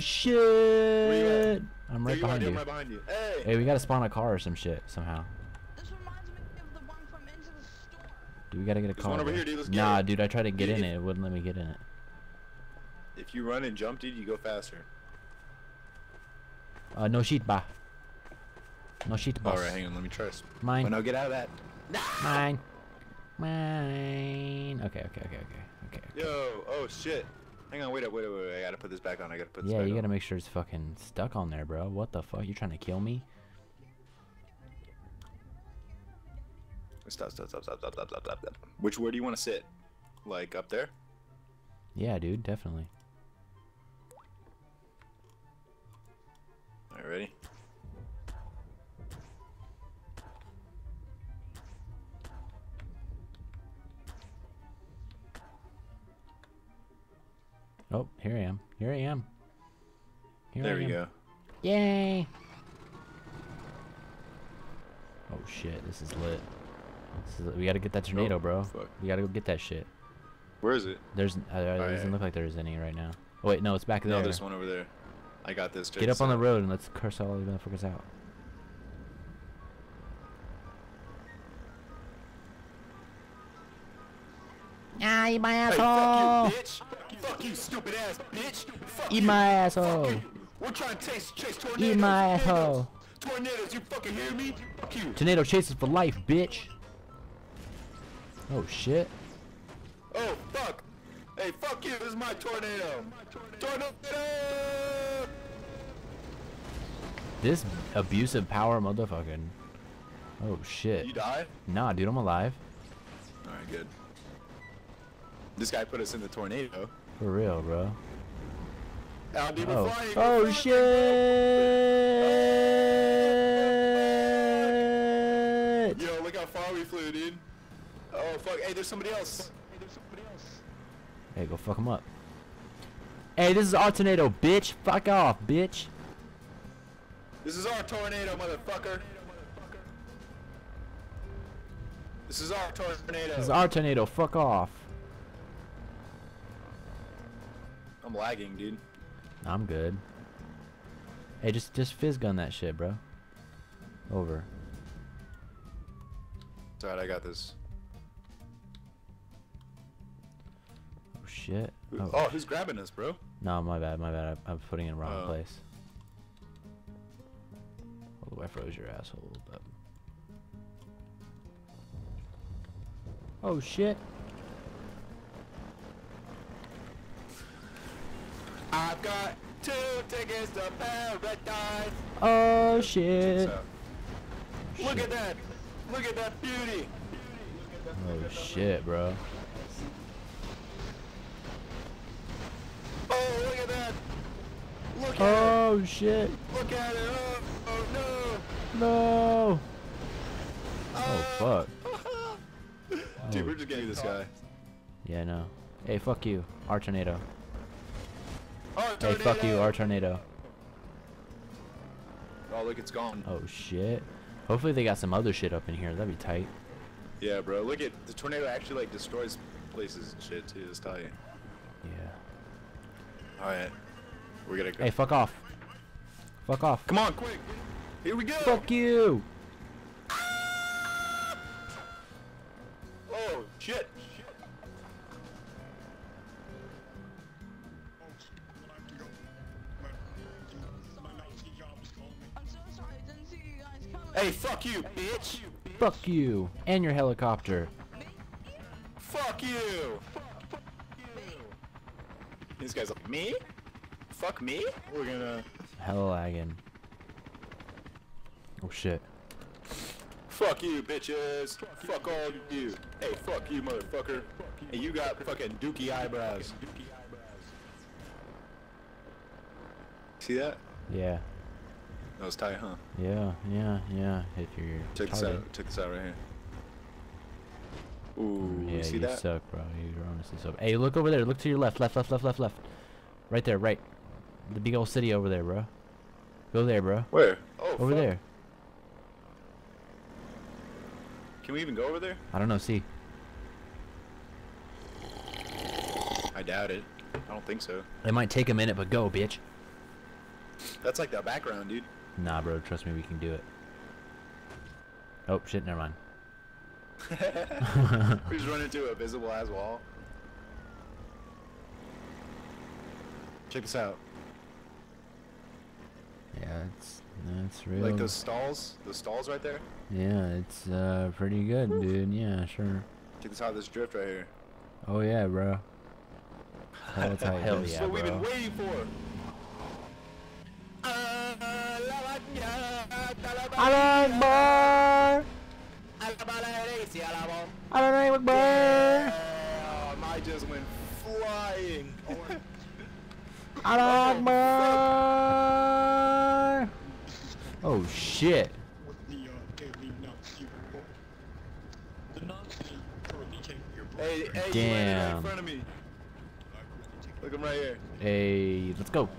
shit! I'm right you are, behind you. Right behind you. Hey. Hey, we gotta spawn a car or some shit somehow. This reminds me of the one from Into the Storm. Dude, we gotta get a There's car. one over here, dude, let's get nah, it. dude, I tried to get Dude, in if- it. It wouldn't let me get in it. If you run and jump, dude, you go faster. Uh, no shit, ba. No shit, boss. All right, hang on. Let me try. s- Mine. Oh, no, get out of that. Mine. Mine. Okay, okay, okay, okay, okay. Yo. Oh shit. Hang on, wait up, wait up, wait, wait, I gotta put this back on. I gotta put this yeah, you gotta make sure it's fucking stuck on there, bro. What the fuck? You trying to kill me? Stop, stop, stop, stop, stop, stop, stop, stop. Which, where do you want to sit? Like, up there? Yeah, dude, definitely. Alright, ready? Oh, here I am. Here I am. Here there I we am. go. Yay! Oh shit, this is lit. This is, we gotta get that tornado, Oh, bro. fuck. We gotta go get that shit. Where is it? There's, uh, it yeah. doesn't look like there's any right now. Oh wait, no, it's back there. No, there's one over there. I got this. check Get up this on the road and let's curse all the motherfuckers out. Ah, eat my Hey, asshole! Fuck you, bitch! Fuck you, stupid ass bitch! Fuck Eat you. my asshole! We're trying to chase, chase tornadoes. Eat my asshole! Tornadoes, you fucking hear me? Fuck you. Tornado chases for life, bitch! Oh shit. Oh, fuck. Hey, fuck you. This is my tornado. Tornado! This abusive power motherfucking. Oh shit. You die? Nah, dude, I'm alive. Alright, good. This guy put us in the tornado. For real, bro. Oh. flying, Oh shit! Yo, look how far we flew, dude. Oh, fuck. Hey, there's somebody else. Hey, there's somebody else. Hey, go fuck him up. Hey, this is our tornado, bitch. Fuck off, bitch. This is our tornado, motherfucker. This is our tornado. This is our tornado. Fuck off. I'm lagging, dude. I'm good. Hey, just just phys gun that shit, bro. Over. It's alright, I got this. Oh shit. Oh, Oh, who's grabbing us, bro? no, my bad, my bad. I, I'm putting it in the wrong Oh. place. Oh, I froze your asshole a little bit. Oh shit. Tickets to paradise. Oh Check shit. this out. Look at that. Look at that beauty. Oh shit, bro. Oh, look at that. Look at Oh shit. it. Look at it. Oh, oh No. no. Oh, oh fuck. Dude, Oh. we're just getting this guy. Yeah, no. Hey, fuck you. Our tornado. Oh, Hey, fuck you. Our tornado. Oh, look, it's gone. Oh shit. Hopefully they got some other shit up in here. That'd be tight. Yeah, bro. Look at the tornado actually like destroys places and shit too. It's tight. Yeah. All right, we're gonna go. Hey, fuck off. Fuck off. Come on, quick. Here we go. Fuck you. Ah! Oh shit. Hey, fuck you, bitch. Fuck you. And your helicopter. Fuck you. This guy's like me. Fuck me. We're gonna. Hella lagging. Oh shit. Fuck you, bitches. Fuck all of you. Hey, fuck you, motherfucker. Hey, you got fucking dookie eyebrows. See that? Yeah. That was tight, huh? Yeah, yeah, yeah. If you're Check this out. Check this out right here. Mm, Ooh, Yeah, you see you that? suck, bro. You're honestly so. Hey, look over there. Look to your left. Left, left, left, left, left. Right there, right. The big old city over there, bro. Go there, bro. Where? Oh, Over fuck. there. Can we even go over there? I don't know. See. I doubt it. I don't think so. It might take a minute, but go, bitch. That's like the background, dude. Nah, bro. Trust me, we can do it. Oh shit! Never mind. we just run into a visible as wall. Check this out. Yeah, it's that's real. Like those stalls, those stalls right there. Yeah, it's uh pretty good, dude. Yeah, sure. Check this out. This drift right here. Oh yeah, bro. Hell tight. Hell yeah, what we've been waiting for. Damn, I just went flying. Oh, oh shit. Hey, hey, you landed right Damn. in front of me. Look, I'm right here. Hey, let's go.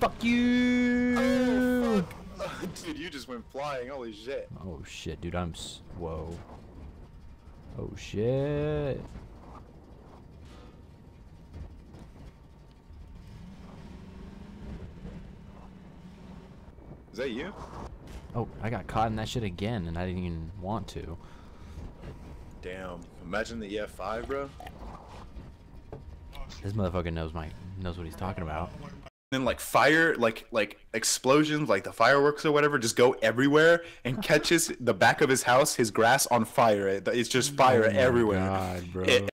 Fuck you. Oh, fuck. Dude, you just went flying. Holy shit. Oh shit, dude, I'm s- whoa. Oh shit. Is that you? Oh, I got caught in that shit again, and I didn't even want to. Damn. Imagine the EF5, bro. This motherfucker knows my knows what he's talking about. Then like fire like like explosions like the fireworks or whatever just go everywhere and catches the back of his house his grass on fire it's just fire Oh everywhere God, bro. It-